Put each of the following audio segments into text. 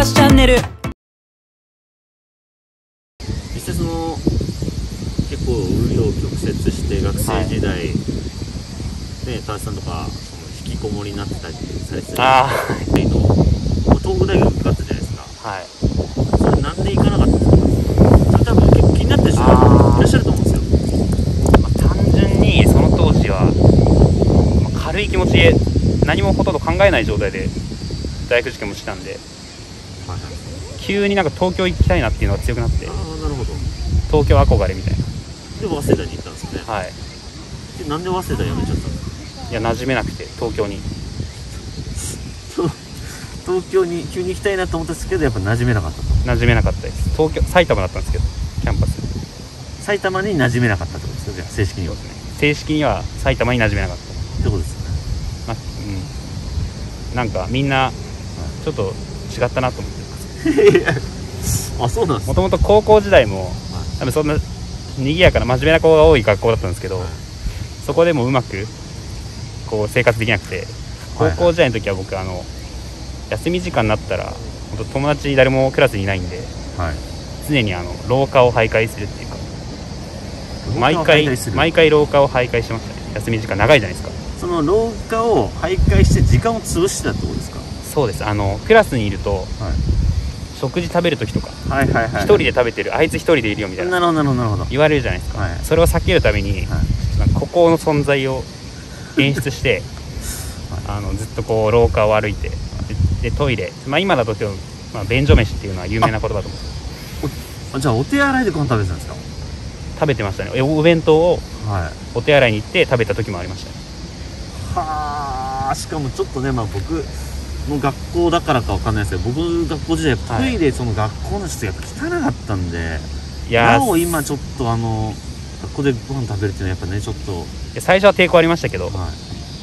ネル。実際その結構紆余曲折して学生時代、ね田中さんとかその引きこもりになってたりされてたありの東北大学受かったじゃないですか。あはい。それなんで行かなかったんですか？それ多分結構気になってる人あー。いらっしゃると思うんですよ。まあ、単純にその当時は、まあ軽い気持ちで何もほとんど考えない状態で大学受験もしたんで。はいはい急になんか東京行きたいなっていうのが強くなって。ああなるほど。東京憧れみたいで早稲田に行ったんですよね。なはい。でなんで早稲田辞めちゃったんですかいや馴染めなくて東京に。東京に急に行きたいなと思ったんですけどやっぱ馴染めなかったと。馴染めなかったです。東京埼玉だったんですけどキャンパス。埼玉に馴染めなかったってことですかじゃあ正式には。っ正式には埼玉に馴染めなかった。てことですよね。まあうん、なんかみんなちょっと違ったなと思って あそうなんです。もともと高校時代も多分そんな賑やかな真面目な子が多い学校だったんですけど、はい。そこでもうまくこう生活できなくて高校時代の時は僕あの休み時間になったら本当友達誰もクラスにいないんではい。常にあの廊下を徘徊するっていうか毎回毎回廊下を徘徊してましたね。休み時間長いじゃないですか。その廊下を徘徊して時間を潰してたってことですか？そうです。あのクラスにいるとはい食事食べる時とかはいはいはい。一人で食べてるあいつ一人でいるよみたいな。なるほどなるほど。なるほど言われるじゃないですか、はい。それを避けるために、はい。なんか孤高の存在を演出して、あのずっとこう廊下を歩いてででトイレ、まあ、今だと、まあ、便所飯っていうのは有名な言葉だと思うんです。あじゃあお手洗いでご飯食べてたんです食べてましたね。えお弁当をお手洗いに行って食べた時もありましたね。はあしかもちょっとねまあ僕の学校だからかわかんないですけど僕学校時代トイレその学校の質が汚かったんで、いやーなお今ちょっとあの学校でご飯食べるっていうのはやっぱねちょっと最初は抵抗ありましたけどい。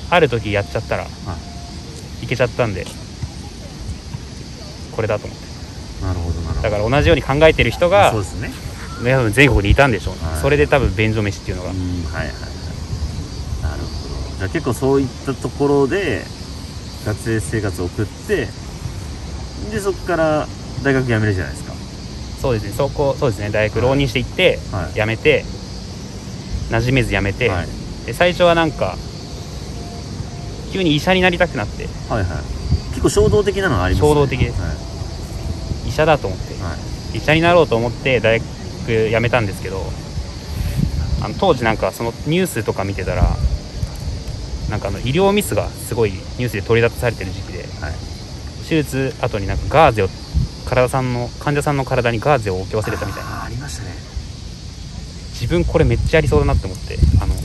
ある時やっちゃったら、い、けちゃったんでこれだと思って。なるほどなるほど。だから同じように考えてる人がそうですね。ね多分全国にいたんでしょうね、はい。それで多分便所飯っていうのが、うんはいはいはい。なるほど。じゃあ結構そういったところで学生生活を送ってでそこから大学辞めるじゃないですか。そうですね。そこそうですね。大学浪人していって、はい。辞めて馴染めず辞めて、はい。で最初はなんか急に医者になりたくなって。はいはい。結構衝動的なのはありますね。衝動的です。はい。医者だと思って。はい。医者になろうと思って大学辞めたんですけどあの当時なんかそのニュースとか見てたらなんかあの医療ミスがすごいニュースで取り沙汰されてる時期ではい。手術後になんかガーゼを体さんの患者さんの体にガーゼを置き忘れたみたいな。ありましたね。自分これめっちゃありそうだなって思ってあのう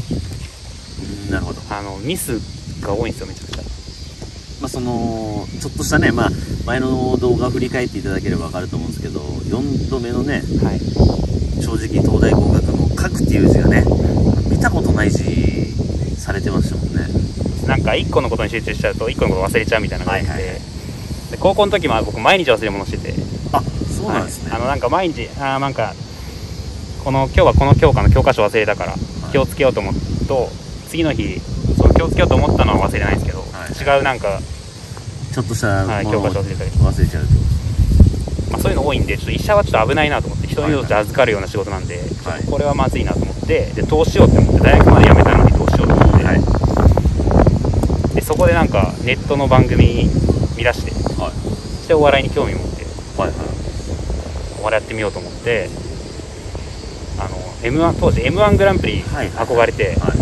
んなるほど。あのミスが多いんですよめちゃくちゃ。まあそのちょっとしたねまあ前の動画を振り返っていただければ分かると思うんですけど4度目のねはい。正直東大合格の「書く」っていう字がね見たことない字されてましたもんねなんか1個のことに集中しちゃうと1個のこと忘れちゃうみたいな感じで,、はいはいはい。で高校の時も僕毎日忘れ物してて。あそうなんですね、はい。あのなんか毎日あーなんかこの今日はこの教科の教科書忘れたから気をつけようと思うと次の日その気をつけようと思ったのは忘れないんですけど、はい違うなんか、ちょっとしたはい教科書忘れたり忘れちゃうと。まあ、そういうの多いんでちょっと医者はちょっと危ないなと思って人の命預かるような仕事なんで、はいこれはまずいなと思ってでどうしようって思って大学まで辞めたのにどうしようと思って、はいでそこでなんかネットの番組見出してはい。そしてお笑いに興味持ってはいはい。お笑いやってみようと思ってあの M1 当時 m 1グランプリはい憧れて、は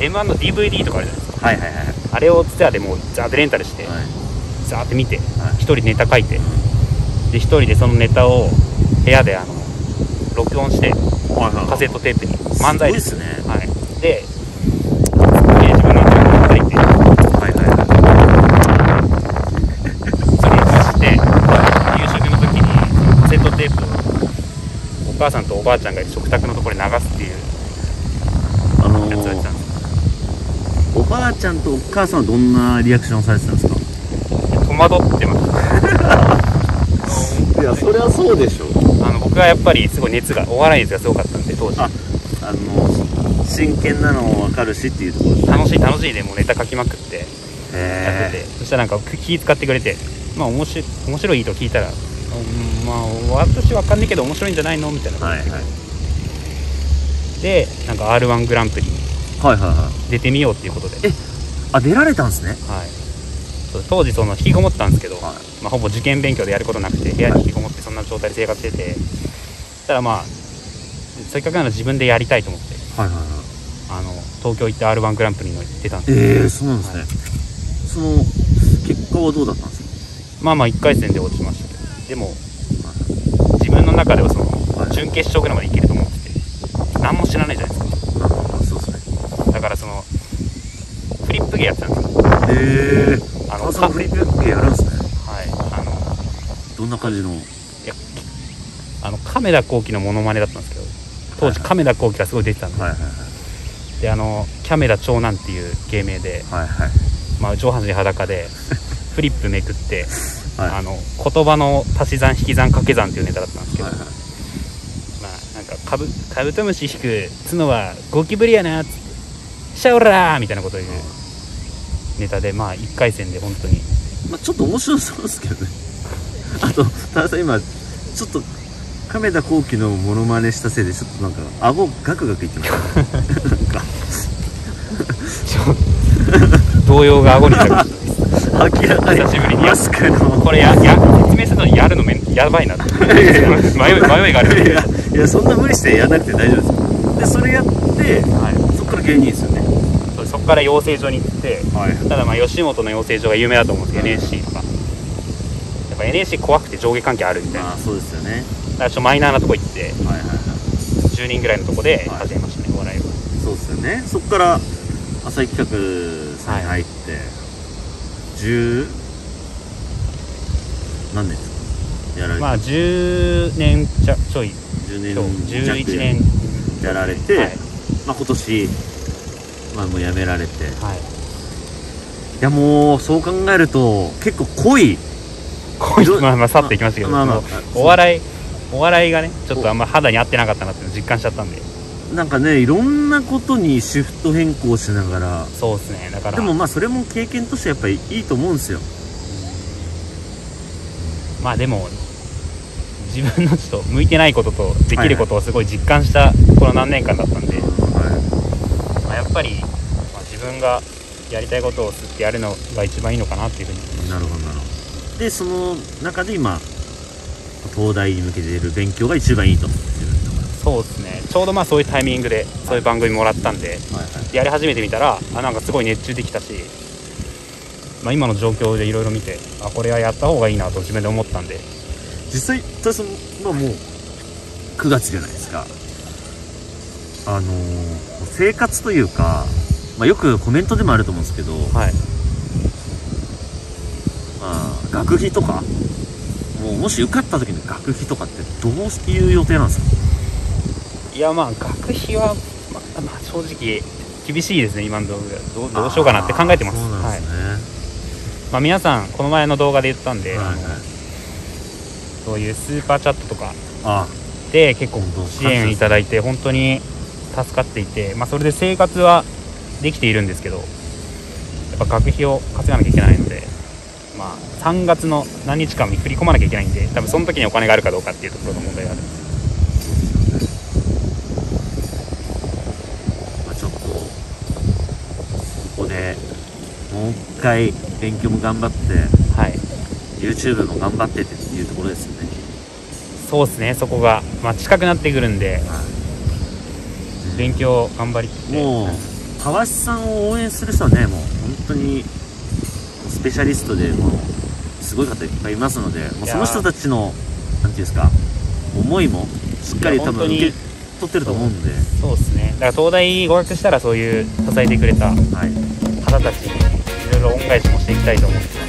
い。m 1の DVD とかあるじゃないですか。はいはいはいあれをツアーでもうザーってレンタルして、はい。ザーって見てはい。一人ネタ書いてで一人でそのネタを部屋であの録音してはいはいカセットテープに漫才で。すね。はい。でで自分の自分が書いてはいはいはいそれにして夕食の時にカセットテープをお母さんとおばあちゃんが食卓のところに流すっていうあのす。おばあちゃんとお母さんはどんなリアクションをされてたんですか？戸惑ってました いやそりゃそうでしょあの僕はやっぱりすごい熱がお笑い熱がすごかったんで当時。ああの真剣なの分かるしっていうところです楽しい楽しいでもうネタ書きまくってやってへて。そしたらなんか気使ってくれてまあ面白い面白いと聞いたらうんまあ私わかんないけど面白いんじゃないの？みたいな。はいはい。でなんか r 1グランプリにはいはいはい。出てみようっていうことで、えあ出られたんですね。はい、当時その引きこもったんですけど、はい。まあ、ほぼ受験勉強でやることなくて部屋に引きこもってそんな状態で生活してて。たらまあせっかくなら自分でやりたいと思って。はいはいはい。あの東京行って r 1グランプリの出たんですけど。ええそうなんですね、その結果はどうだったんですまあまあ1回戦で落ちましたけど。でも中ではそのはい。準決勝ぐらいまでいけると思ってて何も知らないじゃないですか。そうですね。だからそのフリップ芸やってたんですよ。ええあのあそのフリップ系やるんですね。はい。あのどんな感じの？いやあの亀田光輝のモノマネだったんですけど当時亀田光輝がすごい出てたんで,、はいはいであのキャメラ長男っていう芸名で、はいはいはい。まあ、上半身裸で フリップめくって、はい。あの言葉の足し算引き算掛け算っていうネタだったんですけど、はいはい。まあなんかカブカブトムシ引く角はゴキブリやなっつってシャオラーみたいなことを言うネタでまあ1回戦で本当に。まあ、ちょっと面白そうですけどね。あと田中さん今ちょっと亀田光輝のモノマネしたせいでちょっとなんか顎ガクガクいってましたね。なんか。動揺が顎にかかる明らかに久しぶりにマスクの。これやや説明するのにやるのめんやばいな 迷い迷いがあるいやいやそんな無理してやらなくて大丈夫です。でそれやってはい。そっから芸人ですよね。そこから養成所に行ってはい。ただまあ吉本の養成所が有名だと思うんですけど NSC とか。やっぱ NSC 怖くて上下関係あるみたいなまあそうですよね。だからちょっとマイナーなとこ行ってはいはいはい。10人ぐらいのとこで始めましたね、お笑いをそうですよね。そっから浅井企画さんに入って、十何年ですか？やられて、まあ10年ちゃちょい。10そう年弱11年やられて、はい、まあ、今年、まあ、もう辞められて。いはい、やもうそう考えると結構濃い。こういうまあまあさっといきましたけど、まあまあお笑いお笑いがねちょっとあんま肌に合ってなかったなっていうのを実感しちゃったんでなんかねいろんなことにシフト変更しながら。そうですね。だから。でもまあそれも経験としてやっぱりいいと思うんですよ。ままあでも自分のちょっと向いてないこととできることをすごい実感したこの何年間だったんで、はまあ、やっぱり、まあ、自分がやりたいことを吸ってやるのが一番いいのかなっていうふうに。思いましいなるほどなるほど。でその中で今東大に向けて出る勉強が一番いいとそうですね。ちょうどまあそういうタイミングでそういう番組もらったんではいはい。やり始めてみたらあなんかすごい熱中できたし、まあ、今の状況でいろいろ見てあこれはやった方がいいなと自分で思ったんで。実際私もまあもう9月じゃないですか。あのー生活というか、まあ、よくコメントでもあると思うんですけど、はい。まあ、学費とかもうもし受かった時の学費とかってどういう予定なんですか？いやまあ学費は、まあまあ、正直厳しいですね今の動画どうどうしようかなって考えてます。あーそうなんはいですね、まあ、皆さんこの前の動画で言ったんで、はいはい。そういうスーパーチャットとかあで結構支援いただいて本当に助かっていて、まあ、それで生活はできているんですけどやっぱ学費を稼がなきゃいけないので、まあ、3月の何日間に振り込まなきゃいけないんで多分その時にお金があるかどうかっていうところの問題があるまあ、ちょっとここでもう一回勉強も頑張ってはい。YouTube も頑張ってっていうところですよね、そうですね。そこが、まあ、近くなってくるんではい。勉強頑張りって。もう川内さんを応援する人はねもう本当にスペシャリストでもうすごい方いっぱいいますのでもうその人たちのなんていうんですか思いもしっかり多分受け取ってると思うんで、そうですね。だから東大合格したらそういう支えてくれたはい、方たちにいろいろ恩返しもしていきたいと思ってます